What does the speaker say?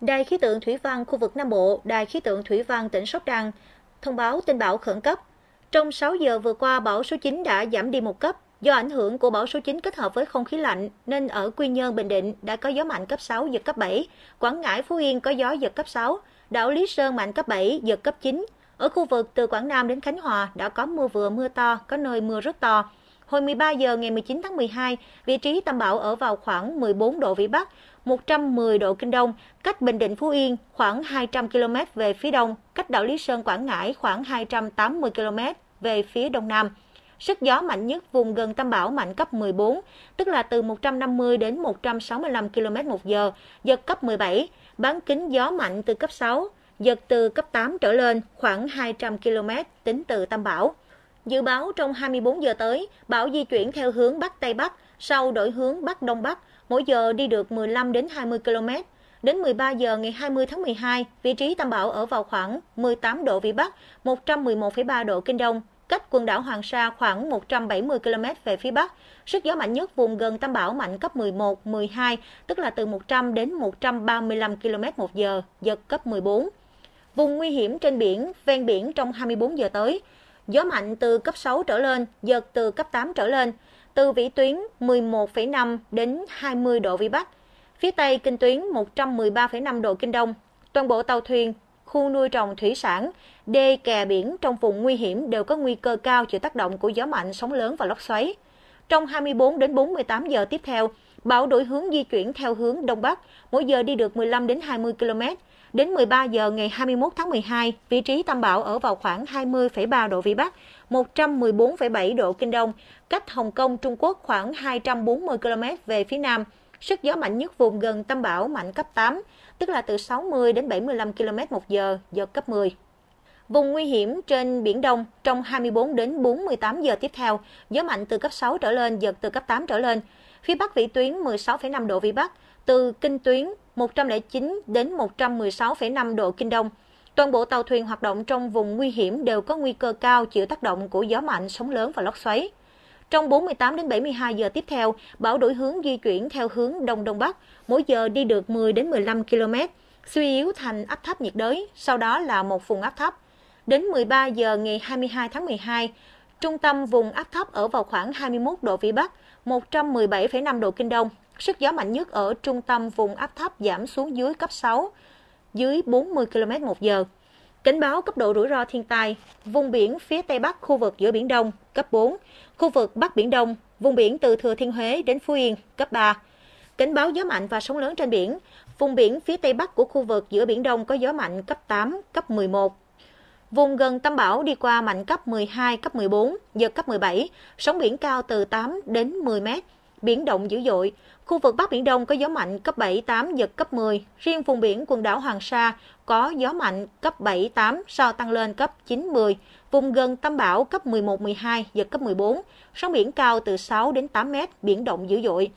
Đài khí tượng thủy văn khu vực Nam Bộ, Đài khí tượng thủy văn tỉnh Sóc Trăng thông báo tin bão khẩn cấp. Trong 6 giờ vừa qua, bão số 9 đã giảm đi một cấp. Do ảnh hưởng của bão số 9 kết hợp với không khí lạnh nên ở Quy Nhơn, Bình Định đã có gió mạnh cấp 6, giật cấp 7. Quảng Ngãi, Phú Yên có gió giật cấp 6. Đảo Lý Sơn mạnh cấp 7, giật cấp 9. Ở khu vực từ Quảng Nam đến Khánh Hòa đã có mưa vừa mưa to, có nơi mưa rất to. Hồi 13 giờ ngày 19 tháng 12, vị trí tâm bão ở vào khoảng 14 độ Vĩ Bắc, 110 độ Kinh Đông, cách Bình Định Phú Yên khoảng 200 km về phía đông, cách đảo Lý Sơn Quảng Ngãi khoảng 280 km về phía đông nam. Sức gió mạnh nhất vùng gần tâm bão mạnh cấp 14, tức là từ 150 đến 165 km một giờ, giật cấp 17, bán kính gió mạnh từ cấp 6, giật từ cấp 8 trở lên khoảng 200 km tính từ tâm bão. Dự báo trong 24 giờ tới, bão di chuyển theo hướng Bắc Tây Bắc, sau đổi hướng Bắc Đông Bắc, mỗi giờ đi được 15 đến 20 km. Đến 13 giờ ngày 20 tháng 12, vị trí tâm bão ở vào khoảng 18 độ Vĩ Bắc, 111,3 độ Kinh Đông, cách quần đảo Hoàng Sa khoảng 170 km về phía Bắc. Sức gió mạnh nhất vùng gần tâm bão mạnh cấp 11, 12, tức là từ 100 đến 135 km một giờ, giật cấp 14. Vùng nguy hiểm trên biển, ven biển trong 24 giờ tới, gió mạnh từ cấp 6 trở lên, giật từ cấp 8 trở lên, từ vĩ tuyến 11,5 đến 20 độ Vĩ Bắc, phía Tây kinh tuyến 113,5 độ Kinh Đông. Toàn bộ tàu thuyền, khu nuôi trồng thủy sản, đê kè biển trong vùng nguy hiểm đều có nguy cơ cao chịu tác động của gió mạnh, sóng lớn và lốc xoáy. Trong 24 đến 48 giờ tiếp theo, bão đổi hướng di chuyển theo hướng đông bắc, mỗi giờ đi được 15 đến 20 km. Đến 13 giờ ngày 21 tháng 12, vị trí tâm bão ở vào khoảng 20,3 độ Vĩ Bắc, 114,7 độ Kinh Đông, cách Hồng Kông, Trung Quốc khoảng 240 km về phía nam. Sức gió mạnh nhất vùng gần tâm bão mạnh cấp 8, tức là từ 60 đến 75 km một giờ, giật cấp 10. Vùng nguy hiểm trên Biển Đông trong 24 đến 48 giờ tiếp theo, gió mạnh từ cấp 6 trở lên, giật từ cấp 8 trở lên. Phía Bắc vĩ tuyến 16,5 độ Vĩ Bắc, từ kinh tuyến 109 đến 116,5 độ Kinh Đông. Toàn bộ tàu thuyền hoạt động trong vùng nguy hiểm đều có nguy cơ cao chịu tác động của gió mạnh, sóng lớn và lốc xoáy. Trong 48 đến 72 giờ tiếp theo, bão đổi hướng di chuyển theo hướng đông đông bắc, mỗi giờ đi được 10 đến 15 km, suy yếu thành áp thấp nhiệt đới, sau đó là một vùng áp thấp. Đến 13 giờ ngày 22 tháng 12, trung tâm vùng áp thấp ở vào khoảng 21 độ vĩ Bắc, 117,5 độ Kinh Đông. Sức gió mạnh nhất ở trung tâm vùng áp thấp giảm xuống dưới cấp 6, dưới 40 km một giờ. Cảnh báo cấp độ rủi ro thiên tai, vùng biển phía Tây Bắc khu vực giữa Biển Đông, cấp 4, khu vực Bắc Biển Đông, vùng biển từ Thừa Thiên Huế đến Phú Yên, cấp 3. Cảnh báo gió mạnh và sóng lớn trên biển, vùng biển phía Tây Bắc của khu vực giữa Biển Đông có gió mạnh cấp 8, cấp 11. Vùng gần tâm bão đi qua mạnh cấp 12, cấp 14, giật cấp 17, sóng biển cao từ 8 đến 10 mét, biển động dữ dội. Khu vực Bắc Biển Đông có gió mạnh cấp 7, 8, giật cấp 10. Riêng vùng biển quần đảo Hoàng Sa có gió mạnh cấp 7, 8, sau tăng lên cấp 9, 10. Vùng gần tâm bão cấp 11, 12, giật cấp 14. Sóng biển cao từ 6 đến 8 mét, biển động dữ dội.